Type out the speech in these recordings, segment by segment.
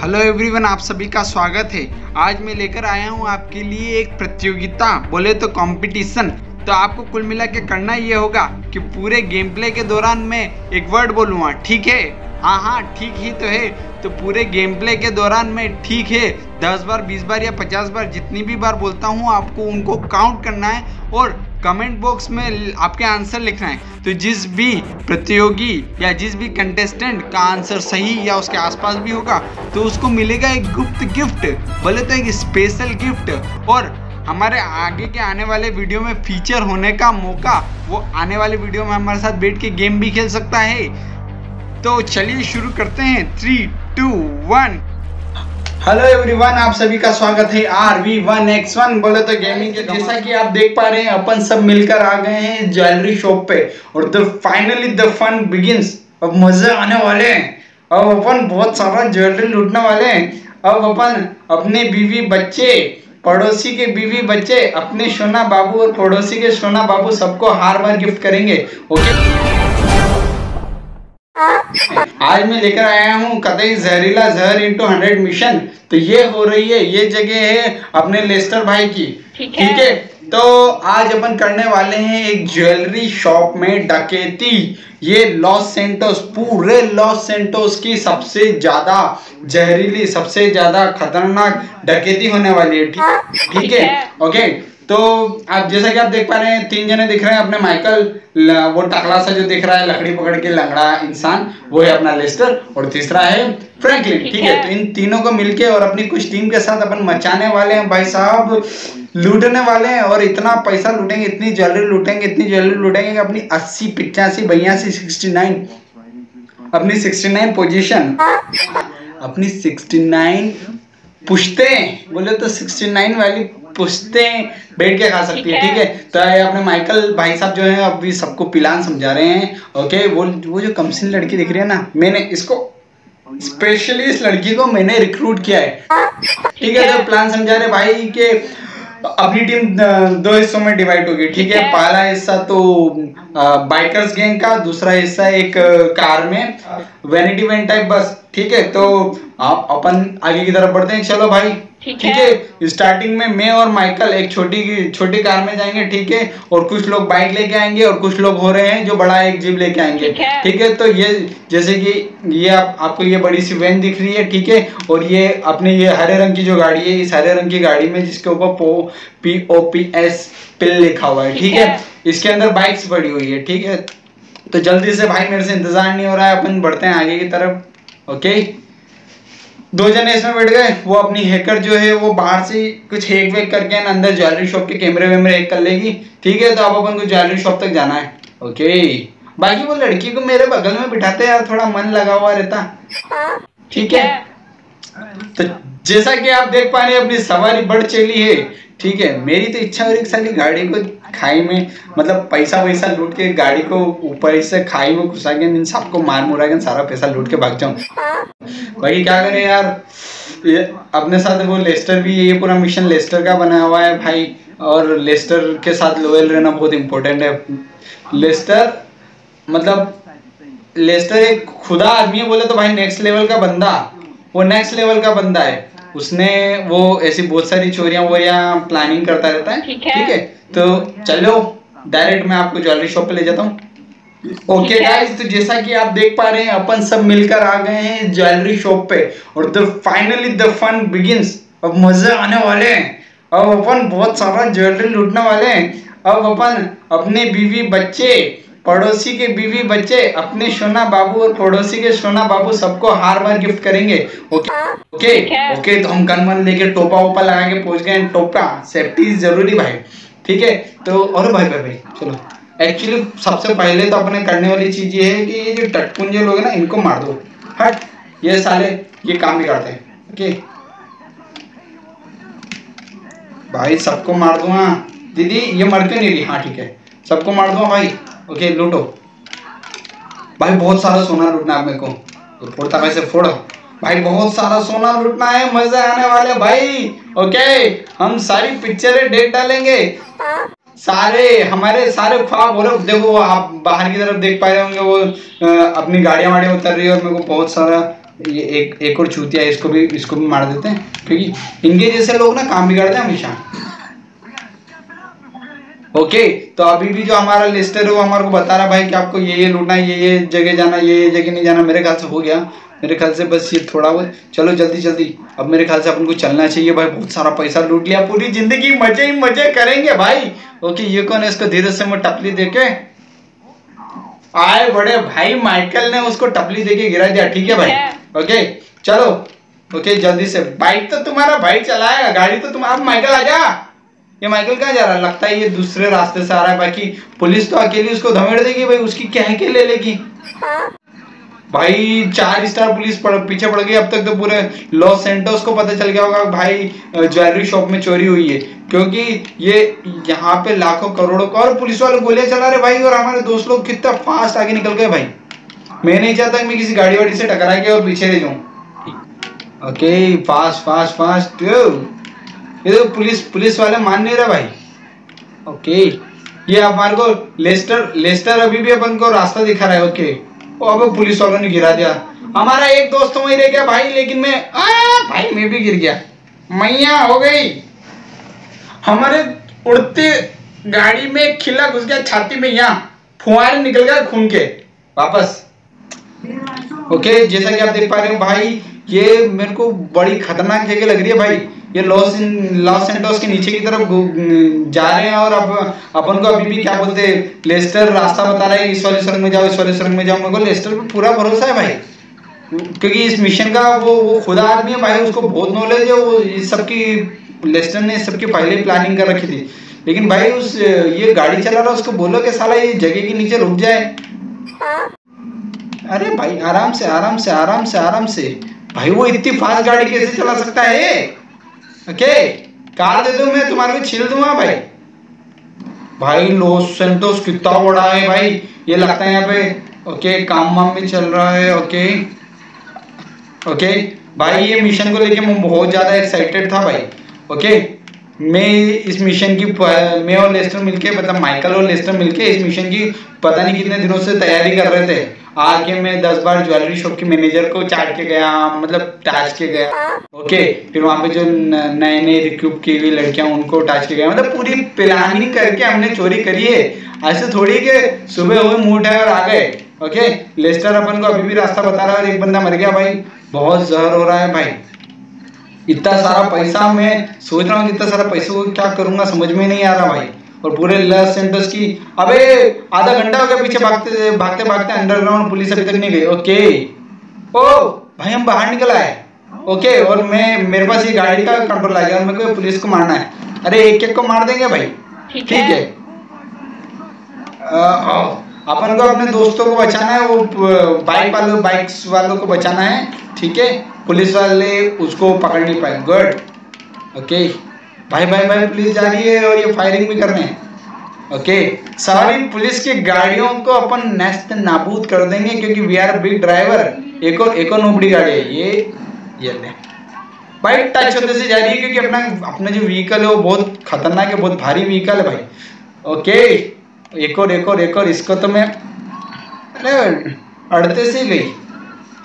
Hello everyone आप सभी का स्वागत है। आज मैं लेकर आया हूँ आपके लिए एक प्रतियोगिता, बोले तो कंपटीशन तो आपको कुल मिला के करना ये होगा कि पूरे गेम प्ले के दौरान मैं एक वर्ड बोलूँगा, ठीक है? हाँ हाँ ठीक ही तो है। तो पूरे गेम प्ले के दौरान मैं ठीक है, दस बार, बीस बार या पचास बार जितनी भी बार बोलता हूँ, आपको उनको काउंट करना है। और कमेंट बॉक्स में आपके आंसर लिखना है। तो जिस भी प्रतियोगी या जिस भी कंटेस्टेंट का आंसर सही या उसके आसपास भी होगा तो उसको मिलेगा एक गुप्त गिफ्ट, बोले तो एक स्पेशल गिफ्ट और हमारे आगे के आने वाले वीडियो में फीचर होने का मौका, वो आने वाले वीडियो में हमारे साथ बैठ के गेम भी खेल सकता है। तो चलिए शुरू करते हैं। Three two one hello everyone आप सभी का स्वागत है R V one X one बोले तो गेमिंग के, जैसा कि आप देख पा रहे हैं, अपन सब मिलकर आ गए हैं ज्वेलरी शॉप पे। और the finally the fun begins अब मज़े आने वाले हैं। अब अपन बहुत सारा ज्वेलरी लूटने वाले हैं। अब अपन अपने बीवी बच्चे, पड़ोसी के बीवी बच्चे, अपने सोना बाबू और पड़ोसी के सोना बाबू सबको हार बार गिफ्ट करेंगे। ओके आज मैं लेकर आया हूँ कतई जहरीला जहर इंटू हंड्रेड मिशन तो ये हो रही है ये जगह है अपने लेस्टर भाई की। ठीक है। है? तो आज अपन करने वाले हैं एक ज्वेलरी शॉप में डकैती। ये लॉस सेंटोस पूरे लॉस सेंटोस की सबसे ज़्यादा जहरीली सबसे ज़्यादा खतरनाक डकैती होने वाली है ठीक? ठीक है? ओके तो आप जैसा कि आप देख पा रहे हैं तीन जने दिख रहे हैं अपने माइकल वो टकला सा जो दिख रहा है लकड़ी पकड़ के लंगड़ा इंसान वो है अपना लेस्टर और तीसरा है फ्रैंकलिन ठीक है है। तो इन तीनों को मिलके और अपनी कुछ टीम के साथ अपन मचाने वाले हैं भाई साहब लूटने वाले हैं और इतना पैसा लूटेंगे इतनी ज्वेलरी लूटेंगे इतनी ज्वेलरी लूटेंगे कि अपनी अस्सी पिचासी बयासी सिक्सटी नाइन अपनी सिक्सटी नाइन पोजिशन अपनी सिक्सटी नाइन पुश्ते बोले तो सिक्सटी नाइन वाली पुश्ते बैठ के खा सकती है ठीक ठीक है। तो ये अपने माइकल भाई साहब जो है अभी सबको पिलान समझा रहे हैं। ओके वो वो जो कमसिन लड़की दिख रही है ना मैंने इसको स्पेशली इस लड़की को मैंने रिक्रूट किया है। ठीक है तो प्लान समझा रहे भाई के अपनी टीम दो हिस्सों में डिवाइड होगी ठीक ठीक है? है। पहला हिस्सा तो बाइकर्स गैंग का दूसरा हिस्सा एक कार में। वैनिटी वैन टाइप बस ठीक है? तो आप अपन आगे की तरफ़ बढ़ते हैं। चलो भाई ठीक है। स्टार्टिंग में मैं और माइकल एक छोटी छोटी कार में जाएँगे ठीक है और कुछ लोग बाइक लेके आएँगे और कुछ लोग हो रहे हैं जो बड़ा एक जीप लेके आएँगे ठीक है। तो ये जैसे कि ये आप, आपको ये बड़ी सी वैन दिख रही है ठीक है और ये अपने ये हरे रंग की जो गाड़ी है इस हरे रंग की गाड़ी में जिसके ऊपर पो P O P S pill लिखा हुआ है ठीक है है। इसके अंदर बाइक्स पड़ी हुई है ठीक है तो जल्दी से भाई मेरे से इंतज़ार नहीं हो रहा है अपन बढ़ते हैं आगे की तरफ़ ओके दो जने इसमें बैठ गए वो अपनी हैकर जो है वो बाहर से कुछ हैक वेक करके ना अंदर ज्वेलरी शॉप के कैमरे वेमरे हैक कर लेगी। ठीक है तो अब अपन को ज्वेलरी शॉप तक जाना है। ओके बाकी वो लड़की को मेरे बगल में बिठाते यार थोड़ा मन लगा हुआ रहता। ठीक है? तो जैसा कि आप देख पा रहे हैं अपनी सवारी बढ़ चली है। ठीक है, मेरी तो इच्छा हो रही कि गाड़ी को खाई में मतलब पैसा वैसा लूट के गाड़ी को ऊपर से खाई में घुसा के, इन सबको मार मुरा के सारा पैसा लूट के भाग जाऊँ। भाई क्या करें यार, ये अपने साथ वो लेस्टर भी, ये पूरा मिशन लेस्टर का बना हुआ है भाई, और लेस्टर के साथ लोयल रहना बहुत इंपॉर्टेंट है। लेस्टर मतलब लेस्टर एक खुदा आदमी है, बोले तो भाई नेक्स्ट लेवल का बंदा, वो नेक्स्ट लेवल का बंदा है। उसने वो ऐसी बहुत सारी चोरियाँ वोरियाँ प्लानिंग करता रहता है ठीक है। ठीक है? तो चलो डायरेक्ट मैं आपको ज्वेलरी शॉप पे ले जाता हूँ। ओके गाइस तो जैसा कि आप देख पा रहे हैं अपन सब मिलकर आ गए हैं ज्वेलरी शॉप पे। और the finally the fun begins अब मज़े आने वाले हैं। अब अपन बहुत सारा ज्वेलरी लूटने वाले हैं। अब अपन अपने बीवी बच्चे पड़ोसी के बीवी बच्चे अपने सोना बाबू और पड़ोसी के सोना बाबू सबको हार बार गिफ्ट करेंगे। ओके? ओके? ओके तो हम गन वन लेके टोपा वोपा लगा के पहुँच गए टोपा। सेफ्टी ज़रूरी भाई। ठीक है? तो और भाई भाई भाई चलो। एक्चुअली सबसे पहले तो अपने करने वाली चीज़ ये है कि ये जो टटपुंजे लोग हैं ना इनको मार दो। हट। ये साले ये काम भी करते हैं। ओके? भाई सबको मार दूँगा दीदी ये मर क्यों नहीं रही? हाँ ठीक है। सबको मार दो भाई। ओके लूटो। भाई बहुत सारा सोना लूटना है मेरे को। तो फोड़ता वैसे फोड़। भाई बहुत सारा सोना लूटना है मज़े आने वाले भाई। ओके हम सारी पिक्चरें डेट डालेंगे। सारे हमारे सारे ख्वाब हो रहे देखो आप बाहर की तरफ़ देख पा रहे होंगे वो अ, अपनी गाड़ियाँ वाड़ियाँ उतर रही है और मेरे को बहुत सारा ये एक एक और चूतिया इसको भी इसको भी मार देते हैं। क्योंकि इनके जैसे लोग ना काम बिगाड़ते हैं हमेशा। ओके तो अभी भी जो हमारा लिस्टर है वो हमारे को बता रहा भाई कि आपको ये ये लूटना है ये ये जगह जाना ये ये जगह नहीं जाना मेरे ख्याल से हो गया। मेरे ख्याल से बस ये थोड़ा बहुत चलो जल्दी जल्दी। अब मेरे ख्याल से अपन को चलना चाहिए भाई बहुत सारा पैसा लूट लिया पूरी ज़िंदगी मज़े ही मज़े करेंगे भाई। ओके ये कौन है इसको? धीरे से मैं टपली देके। आए बड़े भाई माइकल ने उसको टपली देके गिरा दिया ठीक है भाई? ओके चलो। ओके जल्दी से। बाइक तो तुम्हारा भाई चलाएगा गाड़ी तो तुम्हारा माइकल आ जा। ये माइकल कहाँ जा रहा है? लगता है ये दूसरे रास्ते से आ रहा है। बाकी पुलिस तो अकेली उसको धमेड़ देगी भाई उसकी क्या है ले लेगी? भाई चार स्टार पुलिस पड़, पीछे पड़ गई अब तक तो पूरे लॉस सेंटोस को पता चल गया होगा भाई ज्वेलरी शॉप में चोरी हुई है। क्योंकि ये यहाँ पे लाखों करोड़ों का और पुलिस वाले गोलियाँ चला रहे भाई और हमारे दोस्त लोग कितना फास्ट आगे निकल गए भाई। मैं नहीं चाहता कि मैं किसी गाड़ी वाड़ी से टकरा के और पीछे रह जाऊँ। ओके फास्ट फास्ट फास्ट ये तो पुलिस पुलिस वाले मान नहीं रहे भाई। ओके। ये हमारे को लेस्टर लेस्टर अभी भी अपन को रास्ता दिखा रहा है ओके। वो अब पुलिस वालों ने गिरा दिया। हमारा एक दोस्त वही रह गया भाई लेकिन मैं आ, भाई मैं भी गिर गया। मैया हो गई। हमारे उड़ते गाड़ी में खिला घुस गया छाती में यहाँ फुहारे निकल गया खून के। वापस। ओके जैसा कि आप देख पा रहे हो भाई ये मेरे को बड़ी खतरनाक जगह लग रही है भाई। ये लॉस लॉस एंटोस के नीचे की तरफ़ जा रहे हैं और अब अपन को अभी भी क्या बोलते हैं लेस्टर रास्ता बता रहा है इस वाले सुरंग में जाओ इस वाले सुरंग में जाओ। मेरे को लेस्टर पे पूरा भरोसा है भाई। क्योंकि इस मिशन का वो वो खुदा आदमी है भाई उसको बहुत नॉलेज है वो इस सबकी लेस्टर ने सबकी पहले प्लानिंग कर रखी थी। लेकिन भाई उस ये गाड़ी चला रहा उसको बोलो कि साला ये जगह के नीचे रुक जाए। अरे भाई आराम से आराम से आराम से आराम से। भाई, वो इतनी फास्ट गाड़ी कैसे चला सकता है? ओके, कार दे दो मैं, तुम्हारे को छील दूँगा भाई। भाई लोस सेंटोस कितना बड़ा है भाई, ये लगता है यहाँ पे, ओके, काम वाम भी चल रहा है, ओके। ओके, भाई, ये मिशन को लेके मैं बहुत ज़्यादा एक्साइटेड था भाई, ओके। मैं इस मिशन की मैं और लेस्टर मिलके मतलब माइकल और लेस्टर मिलके इस मिशन की पता नहीं कितने दिनों से तैयारी कर रहे थे। आके मैं दस बार ज्वेलरी शॉप के मैनेजर को चाट के गया मतलब टाच के गया। ओके फिर वहाँ पे जो नए नए रिक्रूट की हुई लड़कियाँ, उनको टाच के गया। मतलब पूरी प्लानिंग करके हमने चोरी करी है। ऐसे थोड़ी के सुबह हुए, मुँह उठाए और आ गए। ओके लेस्टर अपन को अभी भी रास्ता बता रहा है, एक बंदा मर गया भाई। बहुत जहर हो रहा है भाई। इतना सारा पैसा मैं सोच रहा हूँ इतना सारा पैसा को क्या करूँगा, समझ में नहीं आ रहा भाई। और पूरे लस सेंटर्स की अबे आधा घंटा हो गया पीछे भागते भागते भागते अंडरग्राउंड पुलिस अभी तक नहीं गई ओके ओ भाई हम बाहर निकल आए। ओके और मैं मेरे पास ये गाड़ी का कंट्रोल आ गया और मेरे को पुलिस को मारना है। अरे एक एक को मार देंगे भाई? ठीक है, है। अपन को अपने दोस्तों को बचाना है वो बाइक वालों बाइक्स वालों को बचाना है। ठीक है? पुलिस वाले उसको पकड़ नहीं पाए। गुड ओके भाई भाई भाई पुलिस जा रही है और ये फायरिंग भी कर रहे हैं ओके सारी पुलिस की गाड़ियों को अपन नेस्त नाबूद कर देंगे क्योंकि वी आर बिग ड्राइवर एक और एक और नोबड़ी गाड़ी है। ये ये ले। भाई टच होते से जा रही है क्योंकि अपना अपना जो व्हीकल है वो बहुत खतरनाक है, बहुत भारी व्हीकल है भाई। ओके एक और एक और एक और, इसको तो मैं, अरे, अड़ते से गई।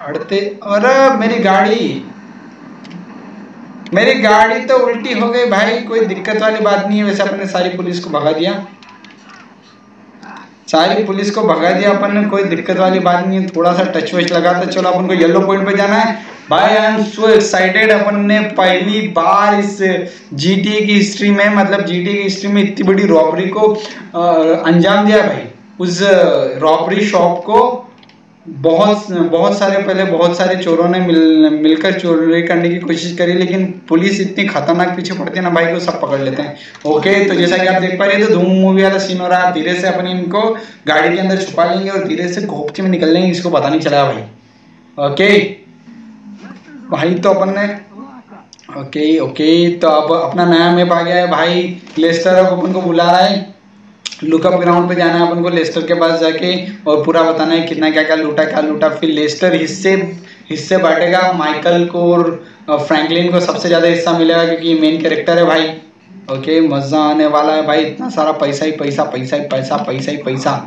अड़ते अरे मेरी गाड़ी। मेरी गाड़ी तो उल्टी हो गई भाई, कोई दिक्कत वाली बात नहीं है, वैसे अपने सारी पुलिस को भगा दिया। सारी पुलिस को भगा दिया अपन ने, कोई दिक्कत वाली बात नहीं है थोड़ा सा टच वच लगा तो चलो, अपन को येलो पॉइंट पे जाना है। भाई आई एम सो एक्साइटेड अपन ने पहली बार इस जीटी की हिस्ट्री में मतलब जीटी की हिस्ट्री में इतनी बड़ी रॉबरी को अंजाम दिया भाई। उस रॉबरी शॉप को बहुत बहुत सारे, पहले बहुत सारे चोरों ने मिल, मिलकर चोरी करने की कोशिश करी, लेकिन पुलिस इतनी खतरनाक पीछे पड़ती है ना भाई को सब पकड़ लेते हैं। ओके तो जैसा कि आप देख पा रहे थे धूम मूवी वाला सीन हो रहा है, धीरे से अपन इनको गाड़ी के अंदर छुपा लेंगे और धीरे से घोपचे में निकल लेंगे, इसको पता नहीं चला भाई। ओके भाई तो अपन ने ओके ओके तो अब अपना नया मैप आ गया है भाई लेस्टर अब अपन को बुला रहा है। लुकअप ग्राउंड पे जाना है अपन को लेस्टर के पास जाके और पूरा बताना है कितना क्या क्या लूटा क्या लूटा। फिर लेस्टर हिस्से हिस्से बांटेगा। माइकल को और फ्रैंकलिन को सबसे ज़्यादा हिस्सा मिलेगा क्योंकि मेन कैरेक्टर है भाई। ओके मज़ा आने वाला है भाई। इतना सारा पैसा ही पैसा पैसा ही पैसा पैसा ही पैसा।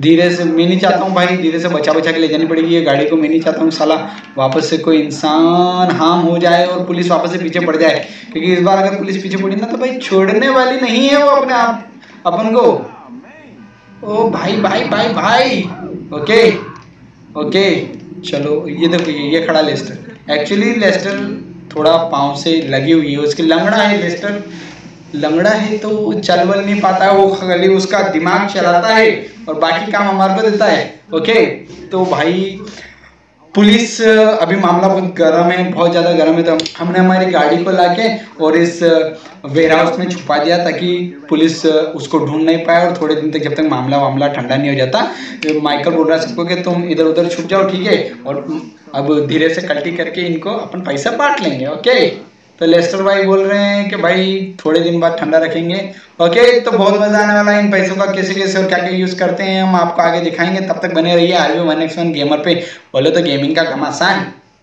धीरे से, मैं नहीं चाहता हूँ भाई, धीरे से बचा बचा के ले जानी पड़ेगी ये गाड़ी को, मैं नहीं चाहता हूँ साला वापस से कोई इंसान हार्म हो जाए और पुलिस वापस से पीछे पड़ जाए। क्योंकि इस बार अगर पुलिस पीछे पड़ी ना तो भाई छोड़ने वाली नहीं है वो अपने आप। अपन को। ओ भाई भाई भाई भाई। Okay okay. चलो, ये देखो, ये ये खड़ा लेस्टर। एक्चुअली लेस्टर थोड़ा पाँव से लगी हुई है। उसकी लंगड़ा है, लेस्टर। लंगड़ा है तो चल बल नहीं पाता है वो खाली उसका दिमाग चलाता है और बाकी काम हमारे को देता है। ओके तो भाई पुलिस अभी मामला बहुत गर्म है, बहुत ज़्यादा गर्म है तो हमने हमारी गाड़ी को लाके और इस वेयर हाउस में छुपा दिया ताकि पुलिस उसको ढूंढ नहीं पाए और थोड़े दिन तक जब तक मामला वामला ठंडा नहीं हो जाता माइकल बोल रहा सबको कि तुम इधर उधर छुप जाओ, ठीक है? और अब धीरे से कल्टी करके इनको अपन पैसा बांट लेंगे, ओके? तो लेस्टर भाई बोल रहे हैं कि भाई थोड़े दिन बाद ठंडा रखेंगे। ओके तो बहुत मज़ा आने वाला है इन पैसों का। कैसे कैसे और क्या क्या यूज़ करते हैं, हम आपको आगे दिखाएँगे। तब तक बने रहिए RV one X one gamer पे। बोले तो गेमिंग का घमासान।